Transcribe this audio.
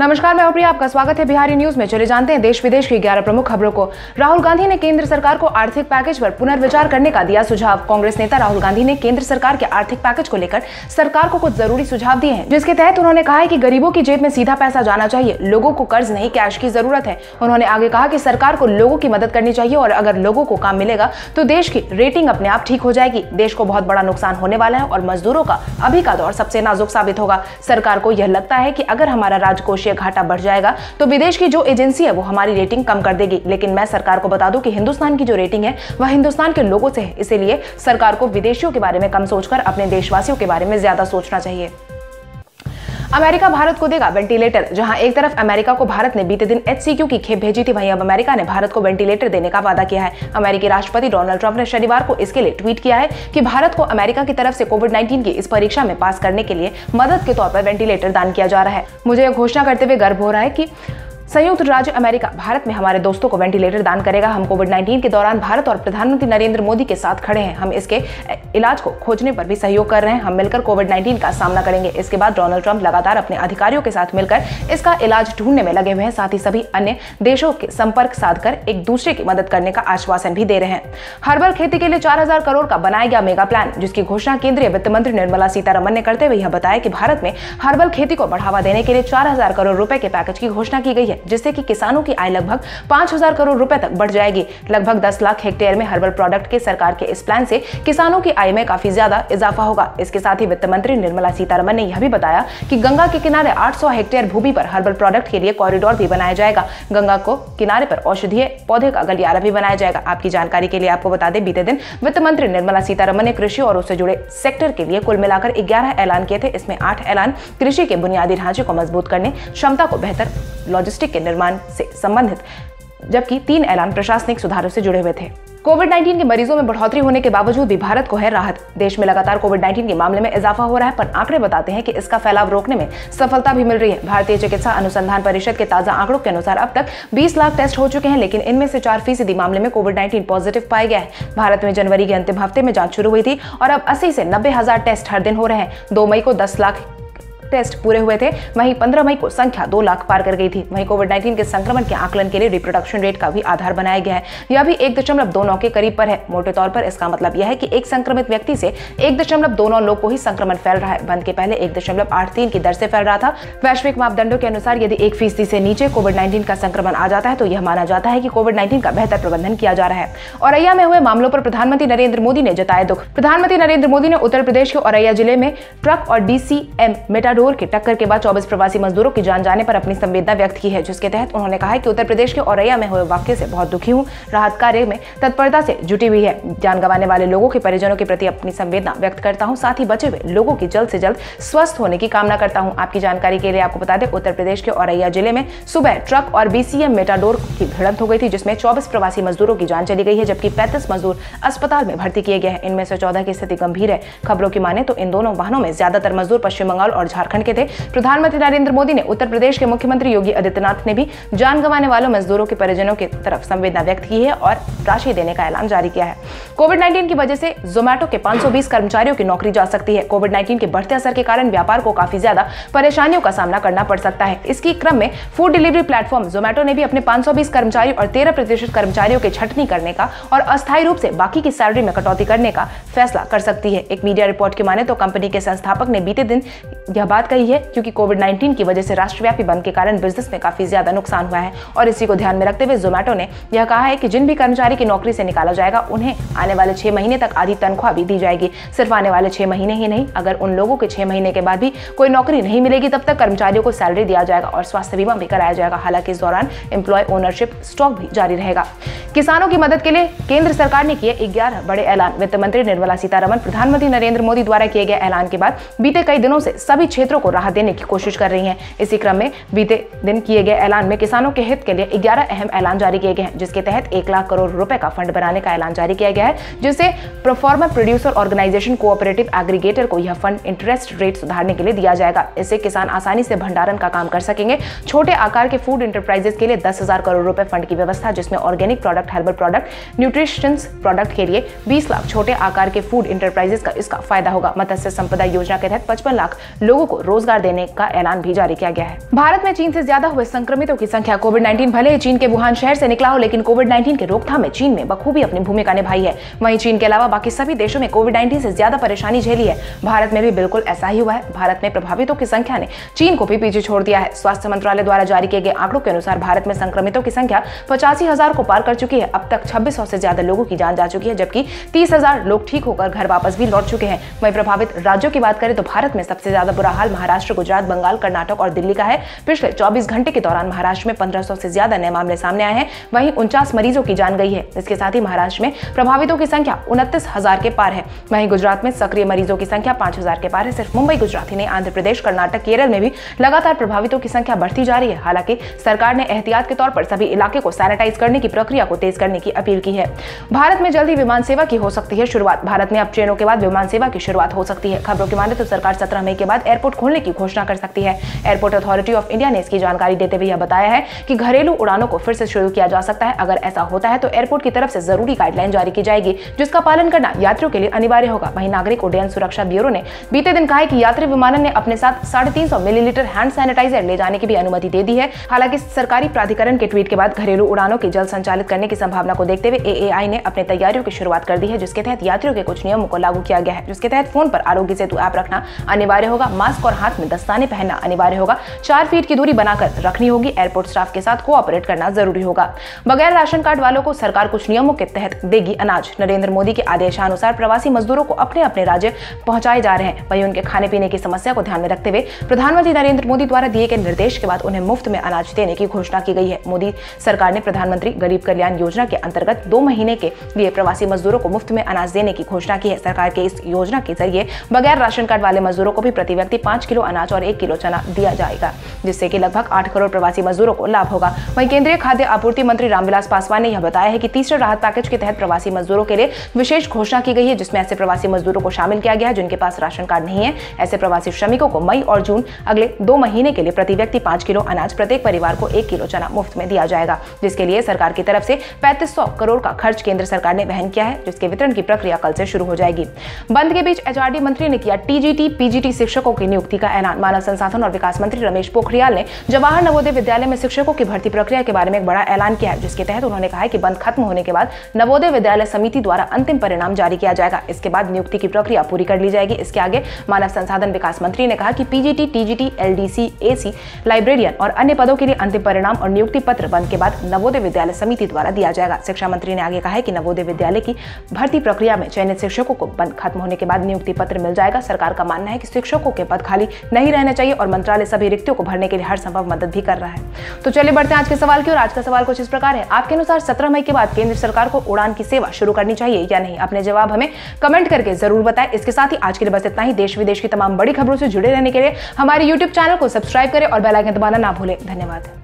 नमस्कार, मैं प्रिया। आपका स्वागत है बिहारी न्यूज़ में। चले जानते हैं देश विदेश की 11 प्रमुख खबरों को। राहुल गांधी ने केंद्र सरकार को आर्थिक पैकेज पर पुनर्विचार करने का दिया सुझाव। कांग्रेस नेता राहुल गांधी ने केंद्र सरकार के आर्थिक पैकेज को लेकर सरकार को कुछ ज़रूरी सुझाव दिए हैं, जिसके तहत उन्होंने कहा है की गरीबों की जेब में सीधा पैसा जाना चाहिए, लोगों को कर्ज नहीं, कैश की ज़रूरत है। उन्होंने आगे कहा की सरकार को लोगों की मदद करनी चाहिए और अगर लोगों को काम मिलेगा तो देश की रेटिंग अपने आप ठीक हो जाएगी। देश को बहुत बड़ा नुकसान होने वाला है और मजदूरों का अभी का दौर सबसे नाजुक साबित होगा। सरकार को यह लगता है की अगर हमारा राजकोषीय घाटा बढ़ जाएगा तो विदेश की जो एजेंसी है वो हमारी रेटिंग कम कर देगी। लेकिन मैं सरकार को बता दूँ कि हिंदुस्तान की जो रेटिंग है, वह हिंदुस्तान के लोगों से है। इसीलिए सरकार को विदेशियों के बारे में कम सोचकर, अपने देशवासियों के बारे में ज़्यादा सोचना चाहिए। अमेरिका भारत को देगा वेंटिलेटर, जहाँ एक तरफ़ अमेरिका को भारत ने बीते दिन एच की खेप भेजी थी, वहीं अब अमेरिका ने भारत को वेंटिलेटर देने का वादा किया है। अमेरिकी राष्ट्रपति डोनाल्ड ट्रंप ने शनिवार को इसके लिए ट्वीट किया है कि भारत को अमेरिका की तरफ़ से कोविड नाइन्टीन की इस परीक्षा में पास करने के लिए मदद के तौर पर वेंटिलेटर दान किया जा रहा है। मुझे यह घोषणा करते हुए गर्व हो रहा है की संयुक्त राज्य अमेरिका भारत में हमारे दोस्तों को वेंटिलेटर दान करेगा। हम कोविड 19 के दौरान भारत और प्रधानमंत्री नरेंद्र मोदी के साथ खड़े हैं। हम इसके इलाज को खोजने पर भी सहयोग कर रहे हैं। हम मिलकर कोविड 19 का सामना करेंगे। इसके बाद डोनाल्ड ट्रंप लगातार अपने अधिकारियों के साथ मिलकर इसका इलाज ढूँढने में लगे हुए हैं। साथ ही सभी अन्य देशों के संपर्क साधकर एक दूसरे की मदद करने का आश्वासन भी दे रहे हैं। हर्बल खेती के लिए चार हज़ार करोड़ का बनाया गया मेगा प्लान, जिसकी घोषणा केंद्रीय वित्त मंत्री निर्मला सीतारमन ने करते हुए यह बताया कि भारत में हर्बल खेती को बढ़ावा देने के लिए चार हज़ार करोड़ रुपए के पैकेज की घोषणा की गई है। जिससे कि किसानों की आय लगभग पाँच हज़ार करोड़ रुपए तक बढ़ जाएगी। लगभग दस लाख हेक्टेयर में हर्बल प्रोडक्ट के सरकार के इस प्लान से किसानों की आय में काफ़ी ज़्यादा इजाफा होगा। इसके साथ ही वित्त मंत्री निर्मला सीतारमन ने यह भी बताया कि गंगा के किनारे 800 हेक्टेयर भूमि पर हर्बल प्रोडक्ट के लिए कॉरिडोर भी बनाया जाएगा। गंगा को किनारे पर औषधीय पौधे का गलियारा भी बनाया जाएगा। आपकी जानकारी के लिए आपको बता दें, बीते दिन वित्त मंत्री निर्मला सीतारमन ने कृषि और उससे जुड़े सेक्टर के लिए कुल मिलाकर ग्यारह ऐलान किए थे। इसमें आठ ऐलान कृषि के बुनियादी ढांचे को मज़बूत करने, क्षमता को बेहतर लॉजिस्टिक के निर्माण से संबंधित, जबकि तीन ऐलान प्रशासनिक सुधारों से जुड़े हुए थे। कोविड 19 के मरीजों में बढ़ोतरी होने के बावजूद भी भारत को है राहत। देश में लगातार कोविड 19 के मामले में इजाफा हो रहा है, पर आंकड़े बताते हैं कि इसका फैलाव रोकने में सफलता भी मिल रही है। भारतीय चिकित्सा अनुसंधान परिषद के ताज़ा आंकड़ों के अनुसार अब तक 20 लाख टेस्ट हो चुके हैं, लेकिन इनमें से चार फ़ीसदी मामले में कोविड नाइन्टीन पॉजिटिव पाया गया है। भारत में जनवरी के अंतिम हफ़्ते में जाँच शुरू हुई थी और अब अस्सी से नब्बे टेस्ट हर दिन हो रहे हैं। दो मई को दस लाख टेस्ट पूरे हुए थे। वहीं 15 मई को संख्या दो लाख पार कर गई थी। वहीं कोविड 19 के संक्रमण के आकलन के लिए रिप्रोडक्शन रेट का भी आधार बनाया गया है। यह भी एक दशमलव दो नौ के करीब पर है। मोटे तौर पर इसका मतलब यह है कि एक संक्रमित व्यक्ति से एक दशमलव दो नौ लोग को ही संक्रमण फैल रहा है। बंद के पहले एक दशमलव आठ तीन की दर से फैल रहा था। वैश्विक मापदंडों के अनुसार यदि एक फ़ीसदी से नीचे कोविड नाइन्टीन का संक्रमण आ जाता है तो यह माना जाता है कि कोविड नाइन्टीन का बेहतर प्रबंधन किया जा रहा है। औरैया में हुए मामलों पर प्रधानमंत्री नरेंद्र मोदी ने जताया दुख। प्रधानमंत्री नरेंद्र मोदी ने उत्तर प्रदेश के औरैया ज़िले में ट्रक और डीसीएम मेटाडोर के टक्कर के बाद बाद चौबीस प्रवासी मजदूरों की जान जाने पर अपनी संवेदना व्यक्त की है, जिसके तहत उन्होंने कहा कि उत्तर प्रदेश के औरैया में हुए वाक्य से बहुत दुखी हूँ। राहत कार्य में तत्परता से जुटी हुई है। जान गंवाने वाले लोगों के परिजनों के प्रति अपनी संवेदना व्यक्त करता हूँ, साथ ही बचे हुए लोगों की जल्द से जल्द स्वस्थ होने की कामना करता हूँ। आपकी जानकारी के लिए आपको बता दें, उत्तर प्रदेश के औरैया ज़िले में सुबह ट्रक और बीसीएम मेटाडोर की भिड़ंत हो गई थी, जिसमें चौबीस प्रवासी मजदूरों की जान चली गई है, जबकि पैंतीस मजदूर अस्पताल में भर्ती किए गए हैं। इनमें से चौदह की स्थिति गंभीर है। खबरों की माने तो इन दोनों वाहनों में ज़्यादातर मजदूर पश्चिम बंगाल और झारखंड के थे। प्रधानमंत्री नरेंद्र मोदी ने उत्तर प्रदेश के मुख्यमंत्री योगी आदित्यनाथ ने भी जान गंवाने वालों, मजदूरों के परिजनों की तरफ़ संवेदना व्यक्त की है और राशि देने का ऐलान जारी किया है। कोविड 19 की वजह से जोमेटो के 520 कर्मचारियों की नौकरी जा सकती है। कोविड 19 के बढ़ते असर के कारण व्यापार को काफ़ी ज़्यादा परेशानियों का सामना करना पड़ सकता है। इसकी क्रम में फ़ूड डिलीवरी प्लेटफॉर्म जोमेटो ने भी अपने 520 कर्मचारियों और 13 प्रतिशत कर्मचारियों के छटनी करने का और अस्थायी रूप से बाकी की सैलरी में कटौती करने का फैसला कर सकती है। एक मीडिया रिपोर्ट के माने तो कंपनी के संस्थापक ने बीते दिन यह बात कही है, क्योंकि कोविड 19 की वजह से राष्ट्रव्यापी बंद के कारण बिज़नेस में काफ़ी ज़्यादा नुकसान हुआ है। और इसी को ध्यान में रखते हुए जोमेटो ने यह कहा है कि जिन भी कर्मचारी की नौकरी से निकाला जाएगा, उन्हें आने वाले छह महीने तक आधी तनख्वाह भी दी जाएगी। सिर्फ़ आने वाले छह महीने ही नहीं, अगर उन लोगों के छह महीने के बाद भी कोई नौकरी नहीं मिलेगी, तब तक कर्मचारियों को सैलरी दिया जाएगा और स्वास्थ्य बीमा भी कराया जाएगा। हालाँकि इस दौरान एम्प्लॉय ओनरशिप स्टॉक भी जारी रहेगा। किसानों की मदद के लिए केंद्र सरकार ने किए ग्यारह बड़े ऐलान। वित्त मंत्री निर्मला सीतारमन प्रधानमंत्री नरेंद्र मोदी द्वारा किए गए ऐलान के बाद बीते कई दिनों से सभी क्षेत्रों को राहत देने की कोशिश कर रही है। इसी क्रम में बीते दिन किए गए ऐलान में किसानों के हित के लिए ग्यारह अहम ऐलान जारी किए गए हैं, जिसके तहत एक लाख करोड़ रुपए का फंड बनाने का ऐलान जारी किया गया है, जिससे performer producer organisation cooperative aggregator को यह फंड इंटरेस्ट रेट सुधारने के लिए दिया जाएगा। इससे किसान आसानी से भंडारण का काम कर सकेंगे। छोटे आकार के फ़ूड इंटरप्राइजेस के लिए दस हज़ार करोड़ रुपए फंड की व्यवस्था, जिसमें organic product herbal product nutrition product के लिए बीस लाख छोटे आकार के फ़ूड इंटरप्राइजेस का इसका फ़ायदा होगा। मत्स्य संपदा योजना के तहत पचपन लाख लोगों को रोज़गार देने का ऐलान भी जारी किया गया है। भारत में चीन से ज़्यादा हुए संक्रमितों की संख्या कोविड नाइन्टीन भले ही चीन के वुहान शहर से निकला हो, लेकिन कोविड नाइन्टीन के रोकथाम में चीन में बखूबी अपनी भूमिका निभाई है। वहीं चीन के अलावा बाकी सभी देशों में कोविड नाइन्टीन से ज़्यादा परेशानी झेली है। भारत में भी बिल्कुल ऐसा ही हुआ है। भारत में प्रभावितों की संख्या ने चीन को भी पीछे छोड़ दिया है। स्वास्थ्य मंत्रालय द्वारा जारी किए गए आंकड़ों के अनुसार भारत में संक्रमितों की संख्या पचासी हज़ार को पार कर चुकी है। अब तक छब्बीस से ज़्यादा लोगों की जान जा चुकी है, जबकि तीस लोग ठीक होकर घर वापस भी लौट चुके हैं। वहीं प्रभावित राज्यों की बात करें तो भारत में सबसे ज़्यादा बुरा हाल महाराष्ट्र, गुजरात, बंगाल, कर्नाटक और दिल्ली का है। पिछले चौबीस घंटे के दौरान महाराष्ट्र में पंद्रह से ज़्यादा नए मामले सामने आए हैं। वहीं उनचास मरीजों की जान गई है। इसके साथ ही महाराष्ट्र में प्रभावितों की संख्या उनतीस हज़ार के पार है। वहीं गुजरात में सक्रिय मरीजों की संख्या पाँच हज़ार के पार है। सिर्फ़ मुंबई गुजरात ही नहीं आंध्र प्रदेश, कर्नाटक, केरल में भी लगातार प्रभावितों की संख्या बढ़ती जा रही है। हालाँकि सरकार ने एहतियात के तौर पर सभी इलाके को सैनिटाइज करने की प्रक्रिया को तेज करने की अपील की है। भारत में जल्दी विमान सेवा की हो सकती है शुरुआत। भारत में अब ट्रेनों के बाद विमान सेवा की शुरुआत हो सकती है। खबरों की माने तो सरकार सत्रह मई के बाद एयरपोर्ट खोलने की घोषणा कर सकती है। एयरपोर्ट अथॉरिटी ऑफ़ इंडिया ने इसकी जानकारी देते हुए यह बताया है कि घरेलू उड़ानों को फिर से शुरू किया जा सकता है। अगर ऐसा होता है तो एयरपोर्ट की तरफ़ से ज़रूरी गाइडलाइन जारी की जाएगी, जिसका पालन करना यात्रियों के लिए अनिवार्य होगा। वहीं नागरिक उड्डयन सुरक्षा ब्यूरो ने बीते दिन कहा कि यात्री विमानन ने अपने साथ साढ़े तीन सौ मिलीलीटर हैंड सैनिटाइजर ले जाने की भी अनुमति दे दी है। हालाँकि सरकारी प्राधिकरण के ट्वीट के बाद घरेलू उड़ानों की जल्द संचालित करने की संभावना को देखते हुए एएआई ने अपने तैयारियों की शुरुआत कर दी है, जिसके तहत यात्रियों के कुछ नियमों को लागू किया गया है, जिसके तहत फ़ोन पर आरोग्य सेतु ऐप रखना अनिवार्य होगा, मास्क और हाथ में दस्ताने पहनना अनिवार्य होगा। चार फीट की दूरी बनाकर रखनी होगी। एयरपोर्ट स्टाफ के साथ कोऑपरेट करना ज़रूरी होगा। बगैर राशन कार्ड वालों को सरकार कुछ नियमों के तहत देगी अनाज। नरेंद्र मोदी के आदेशानुसार प्रवासी मजदूरों को अपने अपने राज्य पहुँचाए जा रहे हैं। वहीं उनके खाने पीने की समस्या को ध्यान में रखते हुए प्रधानमंत्री नरेंद्र मोदी द्वारा दिए गए निर्देश के बाद उन्हें मुफ़्त में अनाज देने की घोषणा की गई है। मोदी सरकार ने प्रधानमंत्री गरीब कल्याण योजना के अंतर्गत दो महीने के लिए प्रवासी मजदूरों को मुफ़्त में अनाज देने की घोषणा की है। सरकार के इस योजना के ज़रिए बगैर राशन कार्ड वाले मजदूरों को भी प्रति व्यक्ति पाँच किलो अनाज और एक किलो चना दिया जाएगा, जिससे कि लगभग आठ करोड़ प्रवासी मजदूरों को लाभ होगा। वहीं केंद्रीय खाद्य आपूर्ति मंत्री रामविलास पासवान ने यह बताया है कि तीसरे राहत पैकेज के तहत प्रवासी मजदूरों के लिए विशेष घोषणा की गई है, जिसमें ऐसे प्रवासी मजदूरों को शामिल किया गया है, जिनके पास राशन कार्ड नहीं है। ऐसे प्रवासी श्रमिकों को मई और जून अगले दो महीने के लिए प्रति व्यक्ति पाँच किलो अनाज, प्रत्येक परिवार को एक किलो चना मुफ़्त में दिया जाएगा, जिसके लिए सरकार की तरफ़ से पैंतीस करोड़ का खर्च केंद्र सरकार ने वहन किया है, जिसके वितरण की प्रक्रिया कल से शुरू हो जाएगी। बंद के बीच एचआरडी मंत्री ने किया टीजीटी, पीजीटी शिक्षकों की का ऐलान मानव संसाधन और विकास मंत्री रमेश पोखरियाल ने जवाहर नवोदय विद्यालय में शिक्षकों की भर्ती प्रक्रिया के बारे में एक बड़ा ऐलान किया है, जिसके तहत उन्होंने कहा कि बंद खत्म होने के बाद नवोदय विद्यालय समिति द्वारा अंतिम परिणाम जारी किया जाएगा। इसके बाद नियुक्ति की प्रक्रिया पूरी कर ली जाएगी। इसके आगे मानव संसाधन विकास मंत्री ने कहा कि PGT, TGT, LDC, AC, librarian और अन्य पदों के लिए अंतिम परिणाम और नियुक्ति पत्र बंद के बाद नवोदय विद्यालय समिति द्वारा दिया जाएगा। शिक्षा मंत्री ने आगे कहा है कि नवोदय विद्यालय की भर्ती प्रक्रिया में चयनित शिक्षकों को बंद खत्म होने के बाद नियुक्ति पत्र मिल जाएगा। सरकार का मानना है कि शिक्षकों के पद खाली नहीं रहना चाहिए और मंत्रालय सभी रिक्तियों को भरने के लिए हर संभव मदद भी कर रहा है। तो चलिए बढ़ते हैं आज के सवाल की और आज का सवाल कुछ इस प्रकार है। आपके अनुसार सत्रह मई के बाद केंद्र सरकार को उड़ान की सेवा शुरू करनी चाहिए या नहीं? अपने जवाब हमें कमेंट करके ज़रूर बताएँ। इसके साथ ही आज के लिए बस इतना ही। देश विदेश की तमाम बड़ी खबरों से जुड़े रहने के लिए हमारे यूट्यूब चैनल को सब्सक्राइब करें और बेलाइकन दबाना ना भूलें। धन्यवाद।